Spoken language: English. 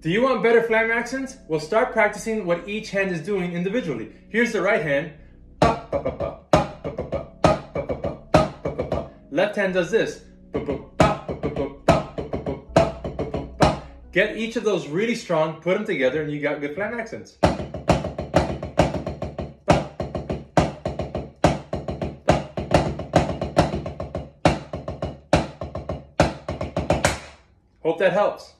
Do you want better flam accents? Well, start practicing what each hand is doing individually. Here's the right hand. Left hand does this. Get each of those really strong, put them together, and you got good flam accents. Hope that helps.